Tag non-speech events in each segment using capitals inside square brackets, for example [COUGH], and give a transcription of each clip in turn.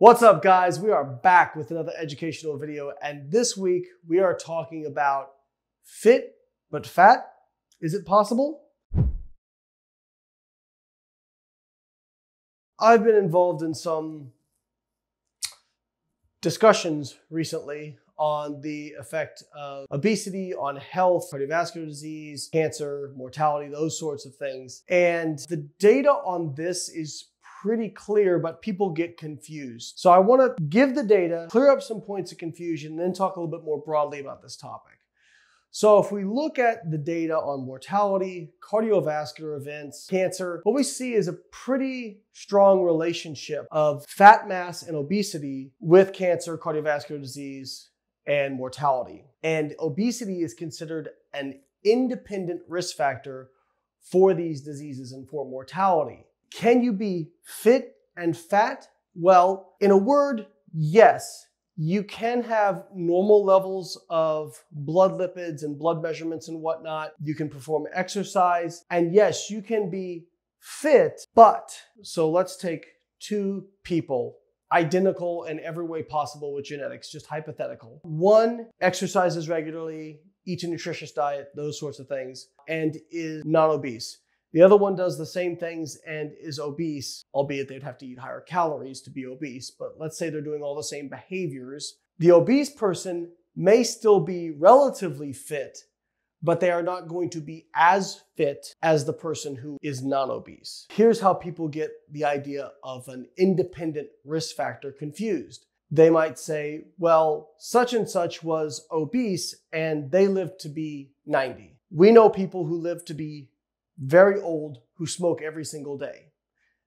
What's up guys? We are back with another educational video and this week we are talking about fit but fat. Is it possible? I've been involved in some discussions recently on the effect of obesity on health, cardiovascular disease, cancer, mortality, those sorts of things. And the data on this is pretty clear, but people get confused. So I want to give the data, clear up some points of confusion, and then talk a little bit more broadly about this topic. So if we look at the data on mortality, cardiovascular events, cancer, what we see is a pretty strong relationship of fat mass and obesity with cancer, cardiovascular disease, and mortality. And obesity is considered an independent risk factor for these diseases and for mortality. Can you be fit and fat? Well, in a word, yes. You can have normal levels of blood lipids and blood measurements and whatnot. You can perform exercise. And yes, you can be fit, but so let's take two people identical in every way possible with genetics, just hypothetical. One exercises regularly, eats a nutritious diet, those sorts of things, and is not obese. The other one does the same things and is obese, albeit they'd have to eat higher calories to be obese. But let's say they're doing all the same behaviors. The obese person may still be relatively fit, but they are not going to be as fit as the person who is non obese. Here's how people get the idea of an independent risk factor confused. They might say, well, such and such was obese and they lived to be 90. We know people who live to be very old who smoke every single day.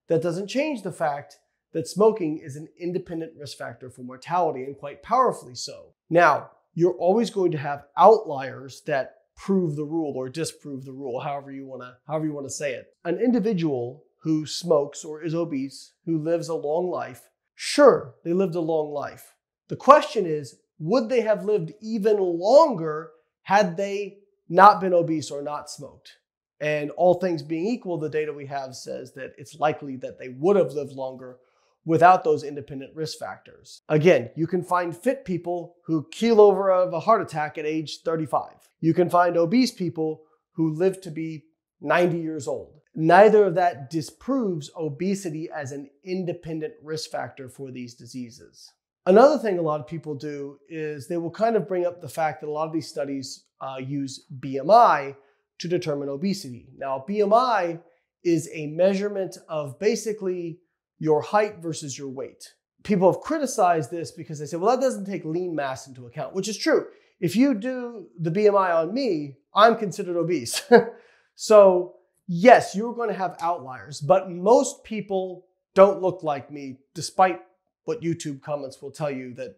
That doesn't change the fact that smoking is an independent risk factor for mortality and quite powerfully so. Now, you're always going to have outliers that prove the rule or disprove the rule, however you want to however you want to say it. An individual who smokes or is obese, who lives a long life, sure, they lived a long life. The question is, would they have lived even longer had they not been obese or not smoked? And all things being equal, the data we have says that it's likely that they would have lived longer without those independent risk factors. Again, you can find fit people who keel over of a heart attack at age 35. You can find obese people who live to be 90 years old. Neither of that disproves obesity as an independent risk factor for these diseases. Another thing a lot of people do is they will kind of bring up the fact that a lot of these studies uh, use BMI to determine obesity. Now, BMI is a measurement of basically your height versus your weight. People have criticized this because they say, well, that doesn't take lean mass into account, which is true. If you do the BMI on me, I'm considered obese. [LAUGHS] so, yes, you're going to have outliers, but most people don't look like me, despite what YouTube comments will tell you that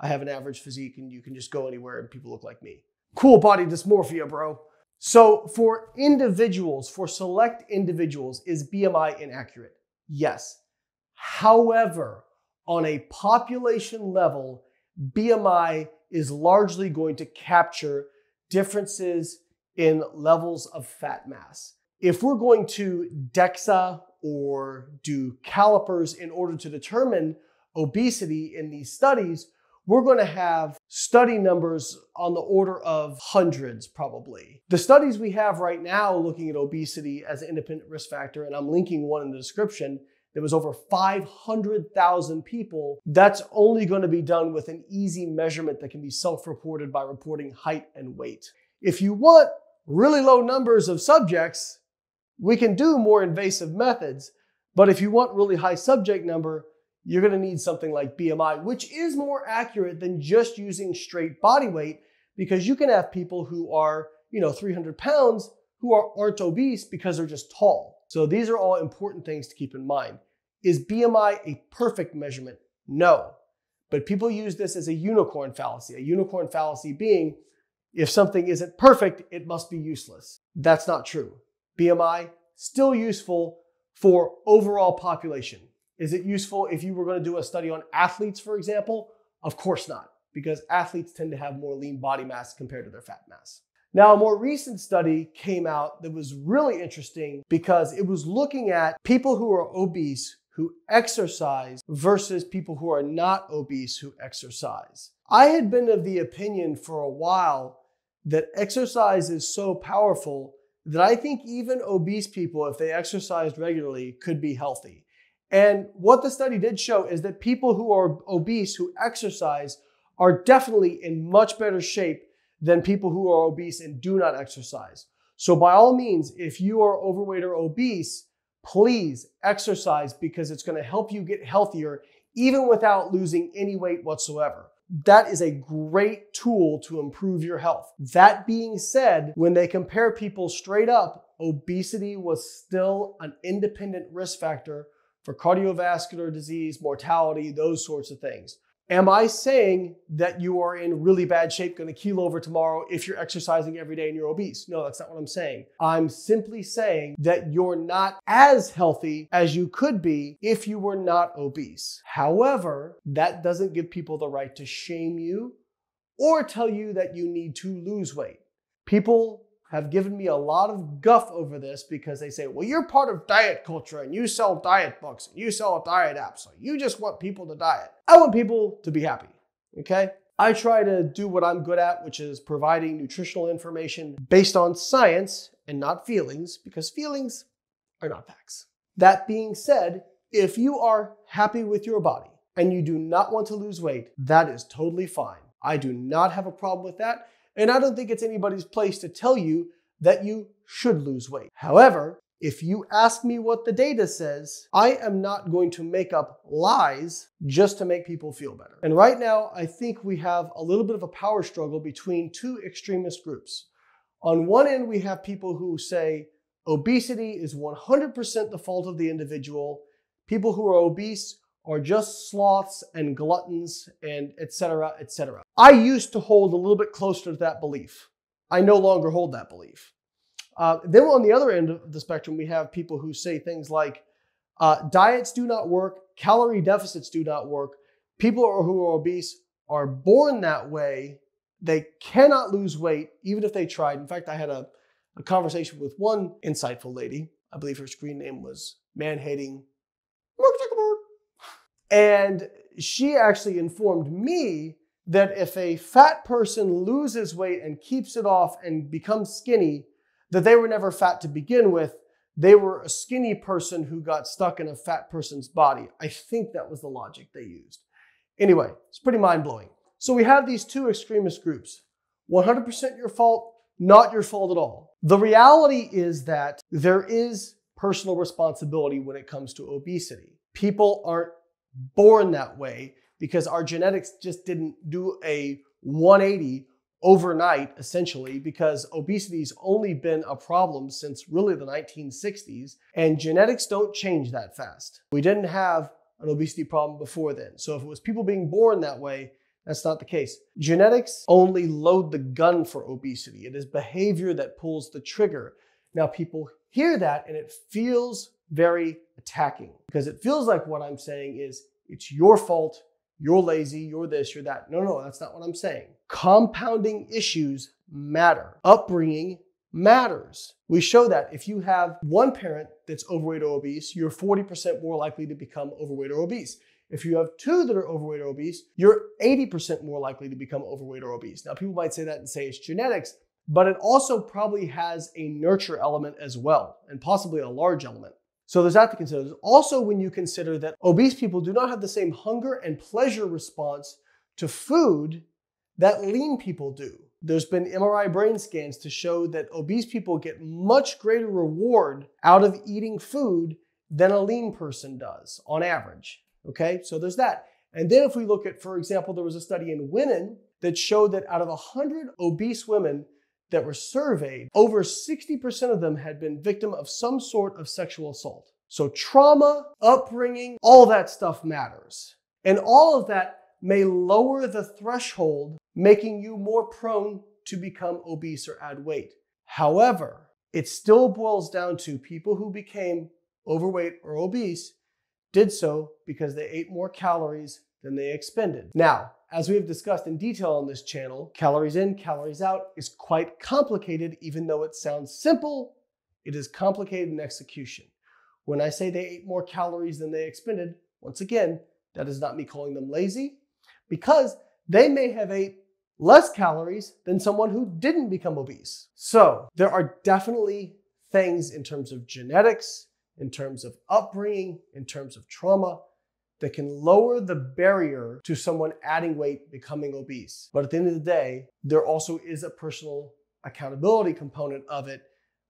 I have an average physique and you can just go anywhere and people look like me. Cool body dysmorphia, bro. So for individuals, for select individuals, is BMI inaccurate? Yes. However, on a population level, BMI is largely going to capture differences in levels of fat mass. If we're going to DEXA or do calipers in order to determine obesity in these studies, we're going to have study numbers on the order of hundreds probably. The studies we have right now looking at obesity as an independent risk factor, and I'm linking one in the description, there was over 500,000 people. That's only going to be done with an easy measurement that can be self-reported by reporting height and weight. If you want really low numbers of subjects, we can do more invasive methods. But if you want really high subject number, you're going to need something like BMI, which is more accurate than just using straight body weight because you can have people who are, you know, 300 pounds who are, aren't obese because they're just tall. So these are all important things to keep in mind. Is BMI a perfect measurement? No. But people use this as a unicorn fallacy. A unicorn fallacy being if something isn't perfect, it must be useless. That's not true. BMI, still useful for overall population. Is it useful if you were going to do a study on athletes, for example? Of course not, because athletes tend to have more lean body mass compared to their fat mass. Now, a more recent study came out that was really interesting because it was looking at people who are obese who exercise versus people who are not obese who exercise. I had been of the opinion for a while that exercise is so powerful that I think even obese people, if they exercised regularly, could be healthy. And what the study did show is that people who are obese who exercise are definitely in much better shape than people who are obese and do not exercise. So, by all means, if you are overweight or obese, please exercise because it's going to help you get healthier even without losing any weight whatsoever. That is a great tool to improve your health. That being said, when they compare people straight up, obesity was still an independent risk factor for cardiovascular disease, mortality, those sorts of things. Am I saying that you are in really bad shape, going to keel over tomorrow if you're exercising every day and you're obese? No, that's not what I'm saying. I'm simply saying that you're not as healthy as you could be if you were not obese. However, that doesn't give people the right to shame you or tell you that you need to lose weight. People have given me a lot of guff over this because they say, well, you're part of diet culture and you sell diet books and you sell a diet app. So you just want people to diet. I want people to be happy. Okay. I try to do what I'm good at, which is providing nutritional information based on science and not feelings, because feelings are not facts. That being said, if you are happy with your body and you do not want to lose weight, that is totally fine. I do not have a problem with that. And I don't think it's anybody's place to tell you that you should lose weight. However, if you ask me what the data says, I am not going to make up lies just to make people feel better. And right now, I think we have a little bit of a power struggle between two extremist groups. On one end, we have people who say obesity is 100% the fault of the individual. People who are obese are just sloths and gluttons and etc etc i used to hold a little bit closer to that belief. I no longer hold that belief. Uh, then on the other end of the spectrum we have people who say things like uh, diets do not work calorie deficits do not work people who are obese are born that way they cannot lose weight even if they tried. In fact i had a, a conversation with one insightful lady i believe her screen name was man hating and she actually informed me that if a fat person loses weight and keeps it off and becomes skinny, that they were never fat to begin with. They were a skinny person who got stuck in a fat person's body. I think that was the logic they used. Anyway, it's pretty mind blowing. So we have these two extremist groups 100% your fault, not your fault at all. The reality is that there is personal responsibility when it comes to obesity. People aren't born that way because our genetics just didn't do a 180 overnight, essentially, because obesity's only been a problem since really the 1960s, and genetics don't change that fast. We didn't have an obesity problem before then. So if it was people being born that way, that's not the case. Genetics only load the gun for obesity. It is behavior that pulls the trigger. Now, people hear that and it feels very attacking because it feels like what I'm saying is it's your fault, you're lazy, you're this, you're that. No, no, that's not what I'm saying. Compounding issues matter. Upbringing matters. We show that if you have one parent that's overweight or obese, you're 40% more likely to become overweight or obese. If you have two that are overweight or obese, you're 80% more likely to become overweight or obese. Now, people might say that and say it's genetics, but it also probably has a nurture element as well, and possibly a large element. So there's that to consider. There's also when you consider that obese people do not have the same hunger and pleasure response to food that lean people do. There's been MRI brain scans to show that obese people get much greater reward out of eating food than a lean person does on average. Okay, so there's that. And then if we look at, for example, there was a study in women that showed that out of 100 obese women, that were surveyed, over 60% of them had been victim of some sort of sexual assault. So trauma, upbringing, all that stuff matters. And all of that may lower the threshold, making you more prone to become obese or add weight. However, it still boils down to people who became overweight or obese did so because they ate more calories than they expended. Now, as we have discussed in detail on this channel, calories in, calories out is quite complicated, even though it sounds simple, it is complicated in execution. When I say they ate more calories than they expended, once again, that is not me calling them lazy because they may have ate less calories than someone who didn't become obese. So there are definitely things in terms of genetics, in terms of upbringing, in terms of trauma that can lower the barrier to someone adding weight, becoming obese. But at the end of the day, there also is a personal accountability component of it,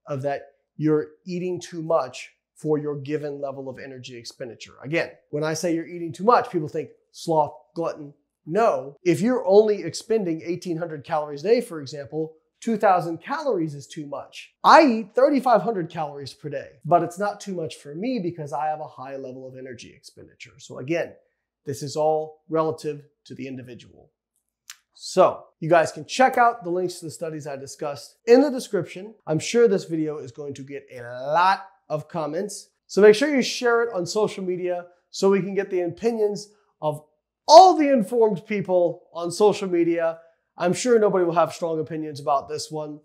of that you're eating too much for your given level of energy expenditure. Again, when I say you're eating too much, people think sloth, glutton. No, if you're only expending 1800 calories a day, for example, 2000 calories is too much. I eat 3500 calories per day, but it's not too much for me because I have a high level of energy expenditure. So again, this is all relative to the individual. So you guys can check out the links to the studies I discussed in the description. I'm sure this video is going to get a lot of comments. So make sure you share it on social media so we can get the opinions of all the informed people on social media. I'm sure nobody will have strong opinions about this one.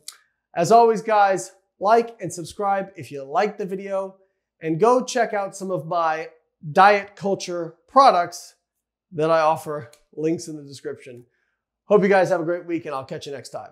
As always, guys, like and subscribe if you like the video and go check out some of my diet culture products that I offer. Links in the description. Hope you guys have a great week and I'll catch you next time.